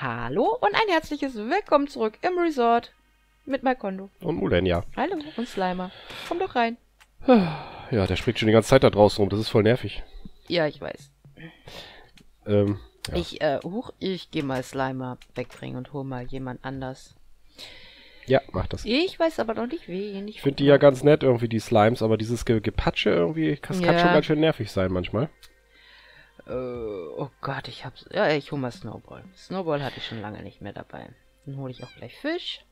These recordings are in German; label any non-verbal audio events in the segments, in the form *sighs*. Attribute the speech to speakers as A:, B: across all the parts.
A: Hallo und ein herzliches Willkommen zurück im Resort mit Malkondo.
B: Und Mulen, ja.
A: Hallo und Slimer. Komm doch rein. *sighs*
B: Ja, der springt schon die ganze Zeit da draußen rum. Das ist voll nervig.
A: Ja, ich weiß.
B: Ähm, ja.
A: Ich, äh, huch, ich geh mal Slimer wegbringen und hol mal jemand anders.
B: ja, mach das.
A: Ich weiß aber noch nicht wen.
B: Ich finde die ja ganz nett irgendwie, die Slimes, aber dieses Ge Gepatsche irgendwie, das kann
A: Ja.
B: schon ganz schön nervig sein manchmal.
A: Äh, oh Gott, ich hab's. Ja, ich hol mal Snowball. Snowball hatte ich schon lange nicht mehr dabei. Dann hole ich auch gleich Fisch.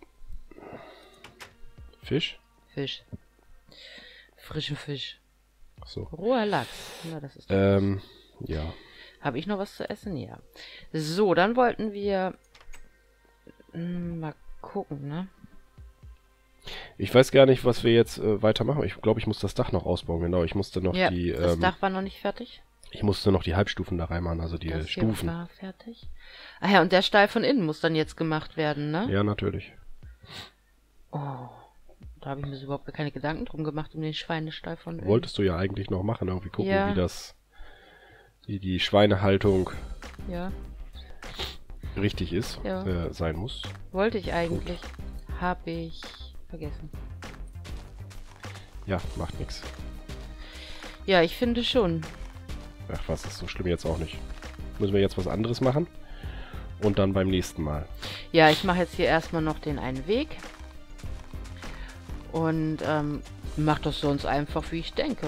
B: Fisch?
A: Fisch. Frischen Fisch.
B: Ach so.
A: Roher Lachs. Na, das ist.
B: Ähm, ja.
A: Habe ich noch was zu essen? Ja. So, dann wollten wir hm, mal gucken, ne?
B: Ich weiß gar nicht, was wir jetzt äh, weitermachen. Ich glaube, ich muss das Dach noch ausbauen. Genau, ich musste noch
A: ja,
B: die,
A: das
B: ähm,
A: Dach war noch nicht fertig.
B: Ich musste noch die Halbstufen da reinmachen, also die
A: das
B: äh,
A: hier
B: Stufen.
A: war fertig. Ah ja, und der Stall von innen muss dann jetzt gemacht werden, ne?
B: Ja, natürlich.
A: Oh, da habe ich mir so überhaupt keine Gedanken drum gemacht um den Schweinestall von innen.
B: Wolltest du ja eigentlich noch machen, irgendwie gucken,
A: Ja.
B: wie das, wie die Schweinehaltung
A: Ja,
B: richtig ist,
A: Ja.
B: äh, sein muss.
A: wollte ich eigentlich. Habe ich vergessen.
B: Ja, macht nichts.
A: Ja, ich finde schon.
B: Ach, was ist so schlimm jetzt auch nicht. Müssen wir jetzt was anderes machen? Und dann beim nächsten Mal.
A: Ja, ich mache jetzt hier erstmal noch den einen Weg. Und ähm, mach das sonst einfach, wie ich denke.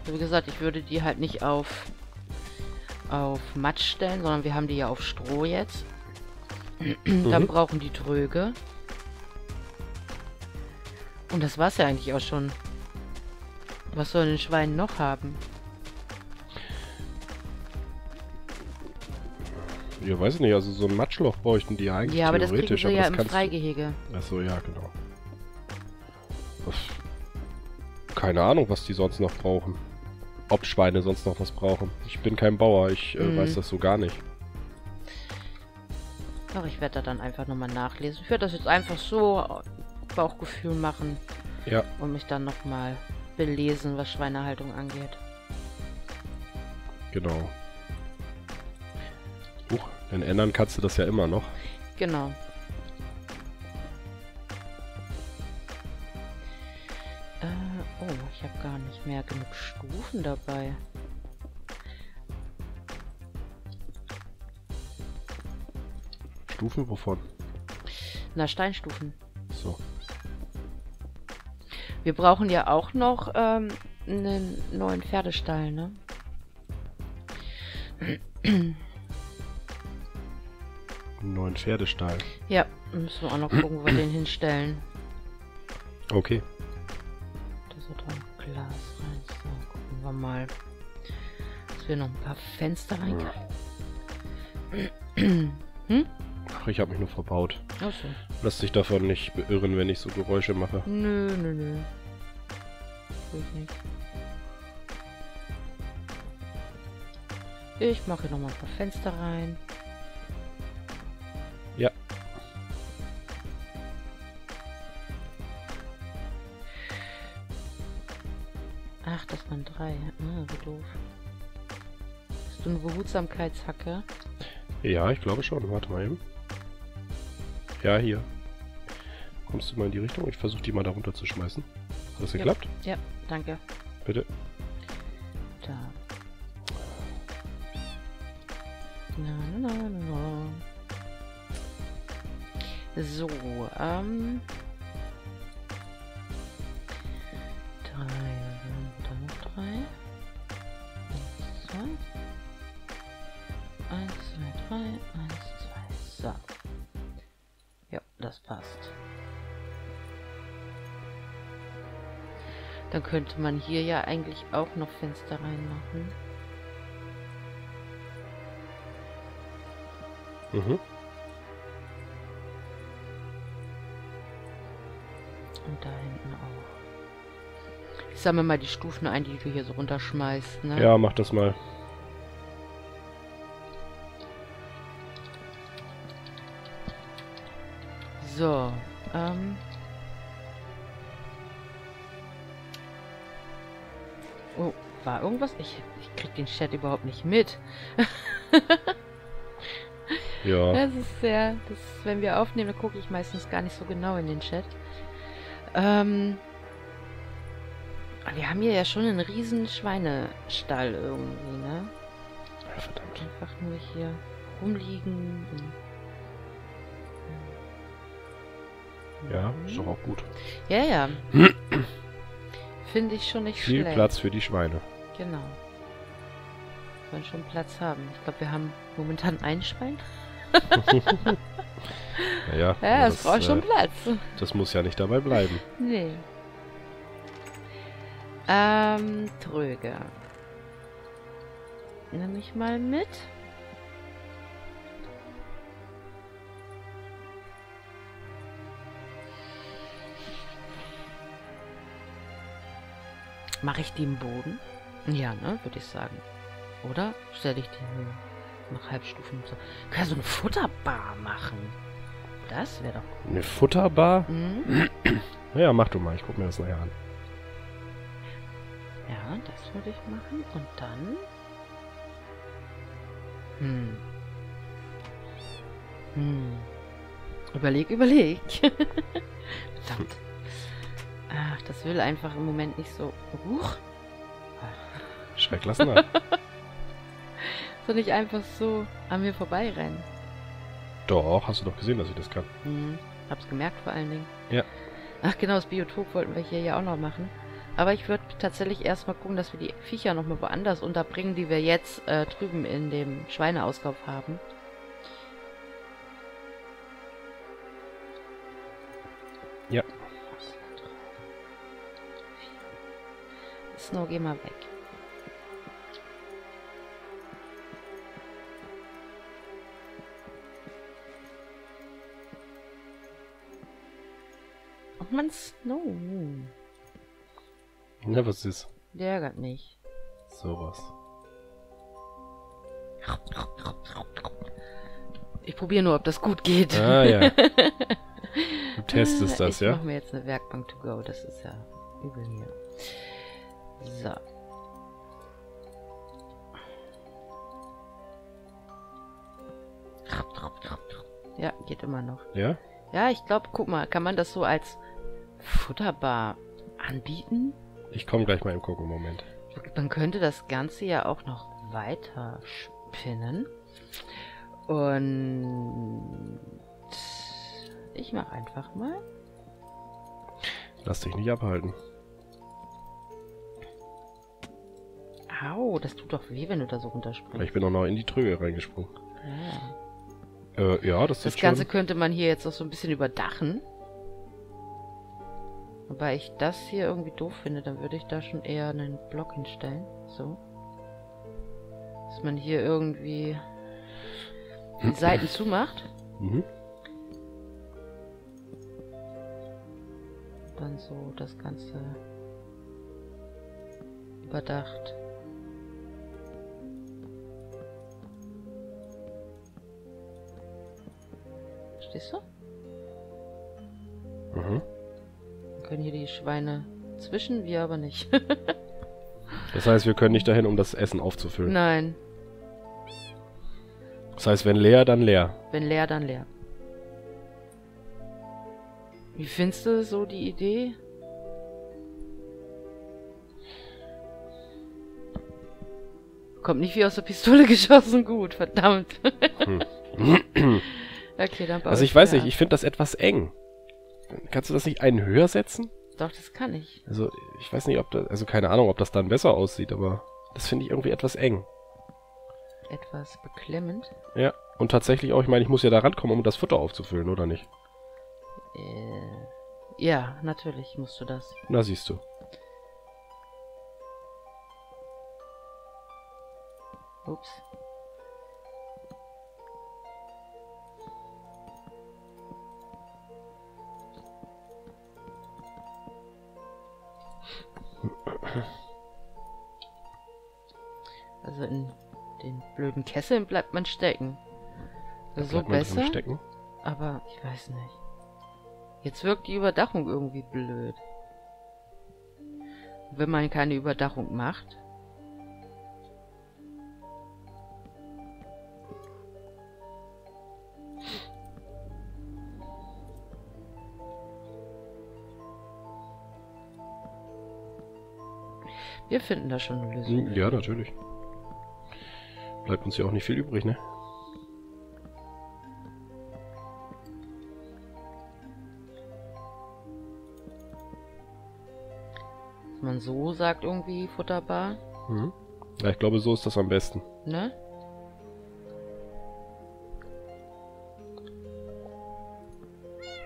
A: Also wie gesagt, ich würde die halt nicht auf, auf Matsch stellen, sondern wir haben die ja auf Stroh jetzt. Dann
B: Mhm.
A: brauchen die Tröge. Und das war's ja eigentlich auch schon. Was sollen den Schweinen noch haben?
B: Ja, weiß ich nicht, also so ein Matschloch bräuchten die eigentlich
A: Ja, aber das kriegen sie ja
B: das
A: im
B: kannst du-
A: Freigehege.
B: Achso, ja, genau. Was, keine Ahnung, was die sonst noch brauchen. Ob Schweine sonst noch was brauchen. Ich bin kein Bauer, ich äh,
A: Mhm.
B: weiß das so gar nicht.
A: Doch, ich werde da dann einfach nochmal nachlesen. Ich werde das jetzt einfach so Bauchgefühl machen.
B: Ja,
A: und mich dann nochmal belesen, was Schweinehaltung angeht.
B: genau. Denn ändern kannst du das ja immer noch.
A: Genau. Äh, oh, ich habe gar nicht mehr genug Stufen dabei.
B: Stufen wovon?
A: Na, Steinstufen.
B: So.
A: Wir brauchen ja auch noch ähm, einen neuen Pferdestall, ne? *clears throat*
B: Neuen Pferdestall.
A: Ja, müssen wir auch noch gucken, wo wir den hinstellen.
B: Okay.
A: Da so da ein Glas rein. So, gucken wir mal. Dass wir noch ein paar Fenster reinkriegen. *clears throat* hm?
B: Ach, ich habe mich nur verbaut.
A: Achso.
B: Lass dich davon nicht beirren, wenn ich so Geräusche mache.
A: Nö, nö, nö. Ich nicht. Ich mache hier nochmal ein paar Fenster rein. Behutsamkeitshacke?
B: Ja, ich glaube schon. Warte mal eben. Ja, hier. Kommst du mal in die Richtung? Ich versuche die mal da runter zu schmeißen. Hat das
A: Ja.
B: geklappt?
A: Ja, danke.
B: Bitte.
A: Da. Na, na, na, na. So, ähm. Passt. Dann könnte man hier ja eigentlich auch noch Fenster reinmachen.
B: Mhm.
A: Und da hinten auch. Ich sammle mal die Stufen ein, die du hier so runterschmeißt, ne?
B: Ja, mach das mal.
A: So, ähm. Oh, war irgendwas? Ich, ich krieg den Chat überhaupt nicht mit. *laughs*
B: Ja.
A: Das ist sehr, das, wenn wir aufnehmen, gucke ich meistens gar nicht so genau in den Chat. Ähm, wir haben hier ja schon einen riesen Schweinestall irgendwie, ne?
B: ja verdammt.
A: Einfach nur hier rumliegen. Und,
B: Ja, ist doch auch gut.
A: ja, ja. *clears throat* Finde ich schon nicht
B: Viel
A: schlecht.
B: Platz für die Schweine.
A: Genau. Sollen schon Platz haben. Ich glaube, wir haben momentan ein Schwein.
B: Naja, *laughs*
A: Ja,
B: aber
A: es braucht schon
B: äh,
A: Platz.
B: das muss ja nicht dabei bleiben.
A: Nee. Ähm, Tröge. Nimm ich mal mit. Mache ich die im Boden? Ja, ne, würde ich sagen. Oder stelle ich die nur nach Halbstufen so. Kann so eine Futterbar machen. Das wäre doch.
B: Eine Futterbar?
A: Mhm.
B: Ja, mach du mal. Ich guck mir das nachher an.
A: Ja, das würde ich machen. Und dann. Hm. Hm. Überleg, überleg. *laughs* Verdammt. Ach, das will einfach im Moment nicht so. Huch.
B: Schreck lassen *laughs* ab.
A: Soll nicht einfach so an mir vorbeirennen.
B: Doch, hast du doch gesehen, dass ich das kann.
A: Hm. Hab's gemerkt vor allen Dingen.
B: Ja.
A: Ach genau, das Biotop wollten wir hier ja auch noch machen. Aber ich würde tatsächlich erstmal gucken, dass wir die Viecher nochmal woanders unterbringen, die wir jetzt äh, drüben in dem Schweineauslauf haben.
B: Ja.
A: Snow, geh mal weg. Oh Mann, Snow.
B: Na, was ist?
A: Der ärgert mich.
B: Sowas.
A: Ich probiere nur, ob das gut geht.
B: Ah, ja. *laughs* Du testest das,
A: ich
B: ja?
A: mache mir jetzt eine Werkbank to go. Das ist ja übel hier. So. Ja, geht immer noch.
B: Ja?
A: Ja, ich glaube, guck mal, kann man das so als Futterbar anbieten?
B: Ich komme gleich mal im gucken, Moment.
A: Man könnte das Ganze ja auch noch weiter spinnen. Und ich mache einfach mal.
B: Lass dich nicht abhalten.
A: Au, das tut doch weh, wenn du da so runterspringst.
B: Ich bin auch noch in die Tröge reingesprungen.
A: Ja.
B: Äh, ja, das,
A: Das
B: sieht
A: Ganze
B: schon...
A: könnte man hier jetzt auch so ein bisschen überdachen. Wobei ich das hier irgendwie doof finde, dann würde ich da schon eher einen Block hinstellen. So. Dass man hier irgendwie die *clears throat* Seiten zumacht.
B: Mhm.
A: Dann so das Ganze überdacht. Verstehst du?
B: Mhm.
A: Dann können hier die Schweine zwischen, wir aber nicht. *laughs*
B: Das heißt, wir können nicht dahin, um das Essen aufzufüllen.
A: Nein,
B: Das heißt, wenn leer, dann leer.
A: wenn leer, dann leer. Wie findest du so die Idee? Kommt nicht wie aus der Pistole *laughs* geschossen, gut, verdammt.
B: Hm.
A: Okay, dann
B: Also ich weiß nicht, ich finde das etwas eng. Kannst du das nicht einen höher setzen?
A: Doch, das kann ich.
B: Also, ich weiß nicht, ob das, also keine Ahnung, ob das dann besser aussieht, aber das finde ich irgendwie etwas eng.
A: Etwas beklemmend.
B: Ja, und tatsächlich auch, ich meine, ich muss ja da rankommen, um das Futter aufzufüllen, oder nicht?
A: Äh, ja, natürlich musst du das.
B: Na, siehst du.
A: Ups. Also in den blöden Kesseln bleibt man stecken.
B: Da
A: so
B: man drin
A: besser,
B: Stecken.
A: aber ich weiß nicht. Jetzt wirkt die Überdachung irgendwie blöd. Wenn man keine Überdachung macht, Wir finden da schon eine Lösung.
B: Hm, Ja, natürlich. Bleibt uns ja auch nicht viel übrig, ne?
A: Dass man so sagt irgendwie Futterbar,
B: Mhm. Ja, ich glaube, so ist das am besten.
A: ne?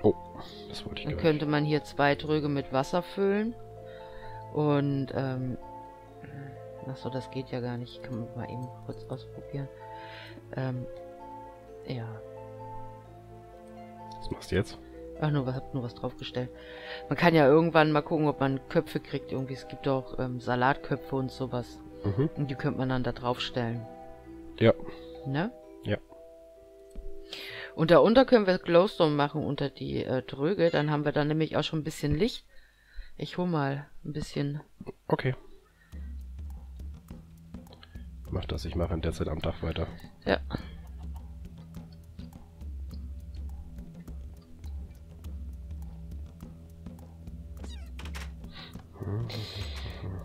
B: Oh, das wollte ich
A: Dann könnte man hier zwei Tröge mit Wasser füllen. Und, ähm... Achso, das geht ja gar nicht. Kann man mal eben kurz ausprobieren. Ähm... Ja.
B: Was machst du jetzt?
A: Ach, nur was, hab nur was draufgestellt. Man kann ja irgendwann mal gucken, ob man Köpfe kriegt. Irgendwie, es gibt auch ähm, Salatköpfe und sowas.
B: Mhm.
A: Und die könnte man dann da draufstellen.
B: Ja.
A: Ne?
B: Ja.
A: Und darunter können wir Glowstone machen unter die äh, Tröge. Dann haben wir dann nämlich auch schon ein bisschen Licht. Ich hol mal ein bisschen.
B: Okay. Mach das, ich mache in der Zeit am Dach weiter.
A: Ja.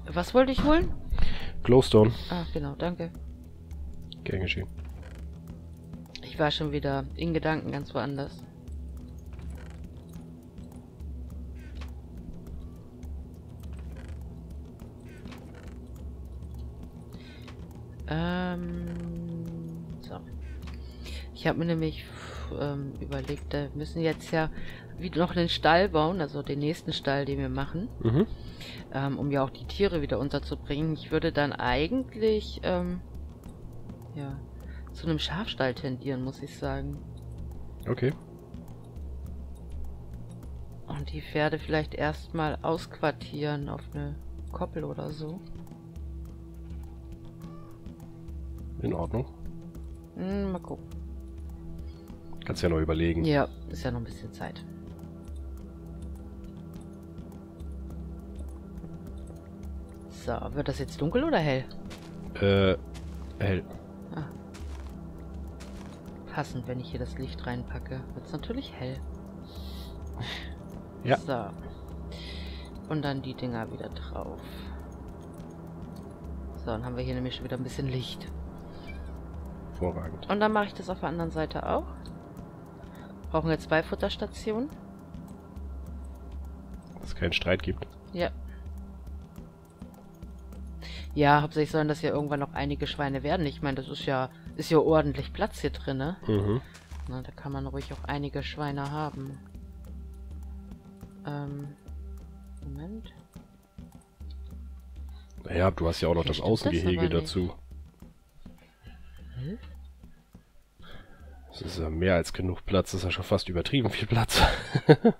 A: Was wollte ich holen?
B: Glowstone.
A: Ah, genau, danke.
B: Gern geschehen.
A: Ich war schon wieder in Gedanken ganz woanders. Ähm, so. Ich habe mir nämlich ähm, überlegt, wir müssen jetzt ja wieder noch den Stall bauen, also den nächsten Stall, den wir machen,
B: Mhm.
A: ähm, um ja auch die Tiere wieder unterzubringen. Ich würde dann eigentlich, ähm, ja, zu einem Schafstall tendieren, muss ich sagen.
B: Okay.
A: Und die Pferde vielleicht erstmal ausquartieren auf eine Koppel oder so.
B: In Ordnung.
A: Hm, mal gucken.
B: Kannst ja noch überlegen.
A: Ja, ist ja noch ein bisschen Zeit. So, wird das jetzt dunkel oder hell?
B: Äh, hell.
A: Passend, wenn ich hier das Licht reinpacke. Wird es natürlich hell.
B: Ja.
A: So. Und dann die Dinger wieder drauf. So, dann haben wir hier nämlich schon wieder ein bisschen Licht.
B: Hervorragend.
A: Und dann mache ich das auf der anderen Seite auch. Brauchen wir zwei Futterstationen.
B: Dass es keinen Streit gibt.
A: Ja. Ja, hauptsächlich sollen das ja irgendwann noch einige Schweine werden. Ich meine, das ist ja, ist ja ordentlich Platz hier drin, ne?
B: Mhm.
A: Na, da kann man ruhig auch einige Schweine haben. Ähm, Moment.
B: Naja, du hast ja auch noch das
A: das
B: Außengehege
A: nicht.
B: dazu.
A: Hm?
B: Das ist ja mehr als genug Platz. Das ist ja schon fast übertrieben viel Platz. *laughs*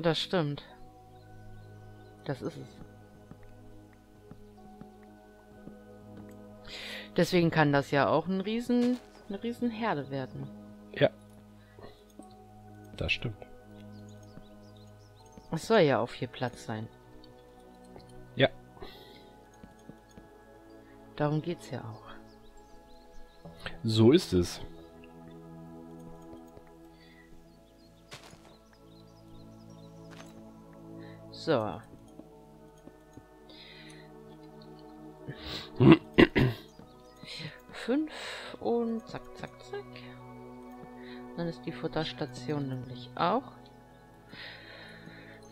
A: Das stimmt. Das ist es. Deswegen kann das ja auch ein riesen, eine riesen Herde werden.
B: ja. Das stimmt.
A: Es soll ja auf viel Platz sein.
B: Ja.
A: Darum geht's ja auch.
B: So ist es.
A: So. *clears throat* Fünf und zack, zack, zack. Dann ist die Futterstation nämlich auch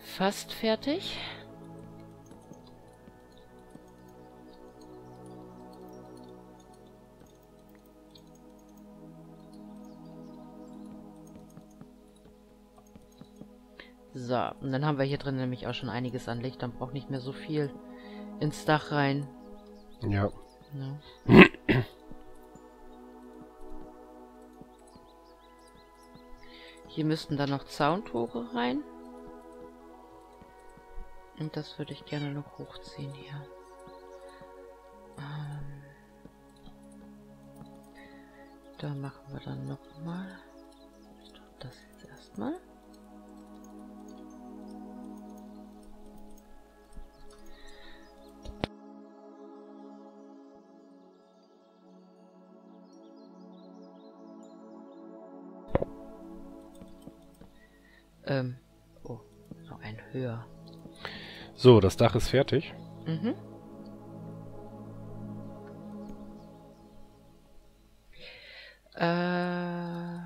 A: fast fertig. So, und dann haben wir hier drin nämlich auch schon einiges an Licht. Dann braucht nicht mehr so viel ins Dach rein.
B: Ja.
A: Ne? Hier müssten dann noch Zauntore rein. Und das würde ich gerne noch hochziehen hier. Ähm, da machen wir dann nochmal. Das jetzt erstmal. Ähm, oh, noch ein höher.
B: So, das Dach ist fertig.
A: Mhm. Äh.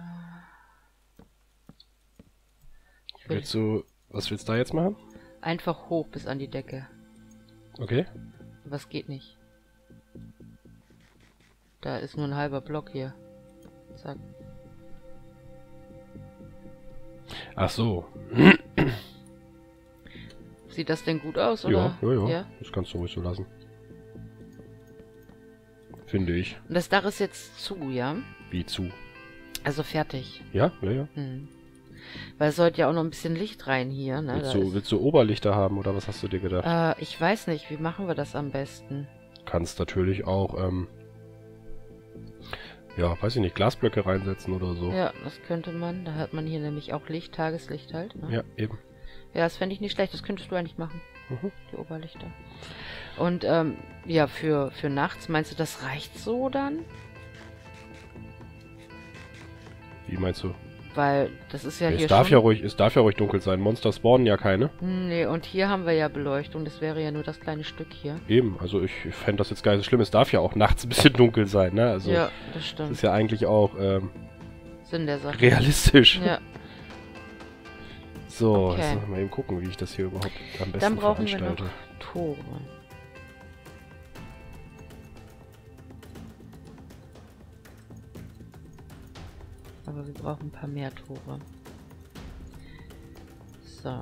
B: Willst du, was willst du da jetzt machen?
A: einfach hoch bis an die Decke.
B: Okay.
A: Was geht nicht? Da ist nur ein halber Block hier. Zack.
B: Ach so.
A: Sieht das denn gut aus,
B: Ja,
A: oder?
B: ja, ja,
A: ja.
B: Das kannst du ruhig so lassen. Finde ich.
A: Und das Dach ist jetzt zu, ja?
B: Wie zu.
A: Also fertig.
B: Ja, ja, ja.
A: Hm. Weil es sollte ja auch noch ein bisschen Licht rein hier, ne?
B: Willst du, willst du Oberlichter haben oder was hast du dir gedacht?
A: Äh, ich weiß nicht, wie machen wir das am besten?
B: Kannst natürlich auch, ähm, ja, weiß ich nicht, Glasblöcke reinsetzen oder so.
A: Ja, das könnte man. Da hat man hier nämlich auch Licht, Tageslicht halt. Ne?
B: Ja, eben.
A: Ja, das fände ich nicht schlecht. Das könntest du eigentlich machen,
B: Mhm.
A: die Oberlichter. Und ähm, ja, für, für nachts, meinst du, das reicht so dann?
B: Wie meinst du?
A: Weil das ist ja
B: es
A: hier
B: darf
A: schon...
B: ja ruhig, es darf ja ruhig dunkel sein. Monster spawnen ja keine.
A: Hm, Nee, und hier haben wir ja Beleuchtung. Das wäre ja nur das kleine Stück hier.
B: Eben, also ich fände das jetzt gar nicht so schlimm. Es darf ja auch nachts ein bisschen dunkel sein, ne? Also
A: ja, das
B: das
A: stimmt.
B: ist ja eigentlich auch ähm,
A: Sinn der Sache.
B: realistisch.
A: Ja,
B: So,
A: Okay.
B: jetzt mal eben gucken, wie ich das hier überhaupt am besten
A: dann brauchen wir noch. Tore. Aber wir brauchen ein paar mehr Tore. So.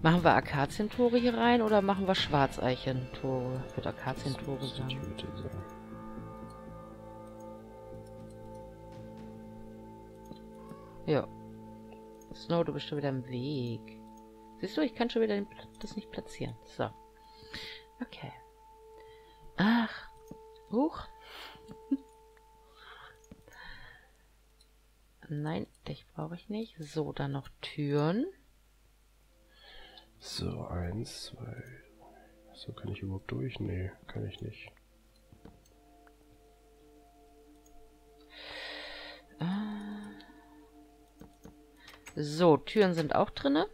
A: Machen wir Akazientore hier rein oder machen wir Schwarzeichenttore? Ich würde Akazientore sagen. Ja. Snow, du bist schon wieder im Weg. Siehst du, ich kann schon wieder das nicht platzieren. So. Okay. Ach. Huch. Nein, dich brauche ich nicht. So, dann noch Türen.
B: So, eins, zwei. So, kann ich überhaupt durch? Nee, kann ich nicht.
A: So, Türen sind auch drinne.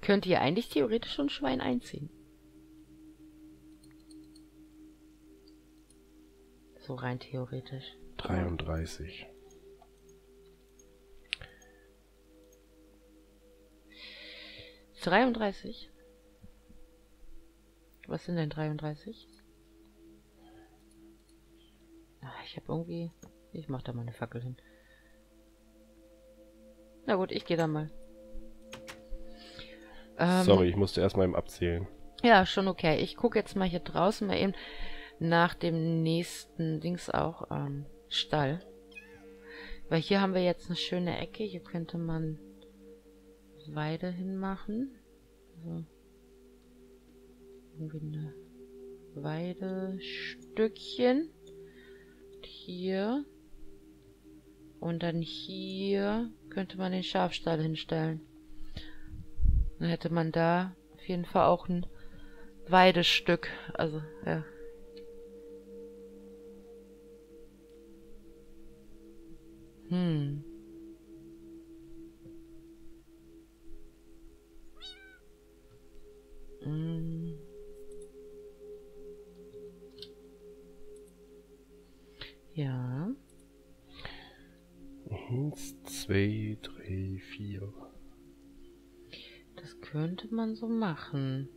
A: Könnte hier eigentlich theoretisch schon ein Schwein einziehen. So rein theoretisch.
B: 33.
A: Dreiunddreißig. Was sind denn 33? Ah, ich habe irgendwie... Ich mach da mal eine Fackel hin. Na gut, ich gehe da mal. Ähm,
B: Sorry, ich musste erstmal eben abzählen.
A: Ja, schon okay. Ich gucke jetzt mal hier draußen mal eben nach dem nächsten Dings auch ähm, Stall. Weil hier haben wir jetzt eine schöne Ecke. Hier könnte man Weide hinmachen. So. Irgendwie eine Weidestückchen. Und Hier. Und dann hier könnte man den Schafstall hinstellen. Dann hätte man da auf jeden Fall auch ein Weidestück. Also, ja. Hm. Hm. Ja.
B: Eins, zwei, drei, vier.
A: Das könnte man so machen.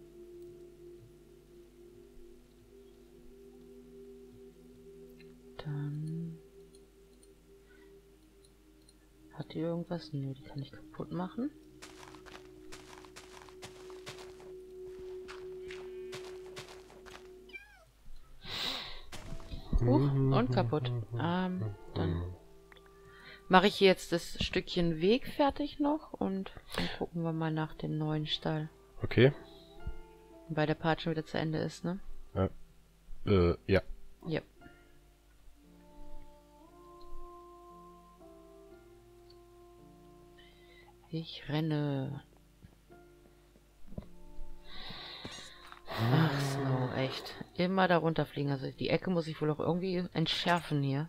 A: Irgendwas? Nö, die kann ich kaputt machen. Huch, und kaputt. Ähm, dann mache ich jetzt das Stückchen Weg fertig noch und dann gucken wir mal nach dem neuen Stall.
B: Okay.
A: Weil der Part schon wieder zu Ende ist, ne?
B: Äh, ja.
A: Ja. Ich renne. Ach, Snow, echt. Immer da runterfliegen. Also die Ecke muss ich wohl auch irgendwie entschärfen hier.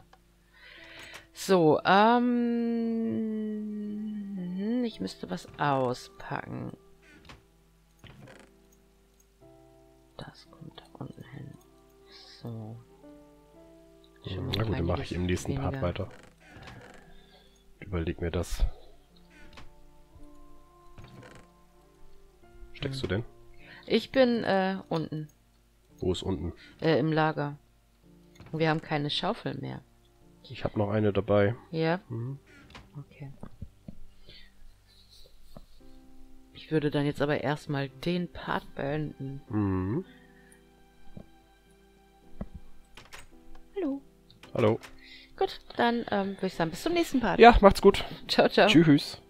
A: So, ähm... Ich müsste was auspacken. Das kommt da unten hin. So. Schon
B: Na gut, dann mache ich im nächsten Part
A: weniger.
B: weiter. Überleg mir das. Steckst du denn?
A: Ich bin äh, unten,
B: Wo ist unten?
A: äh, im Lager. Wir haben keine Schaufel mehr.
B: Ich habe noch eine dabei.
A: Ja?
B: Mhm.
A: Okay. Ich würde dann jetzt aber erstmal den Part beenden.
B: Mhm.
A: Hallo.
B: Hallo.
A: Gut, dann ähm, würde ich sagen, bis zum nächsten Part.
B: Ja, macht's gut.
A: Ciao, ciao.
B: Tschüss.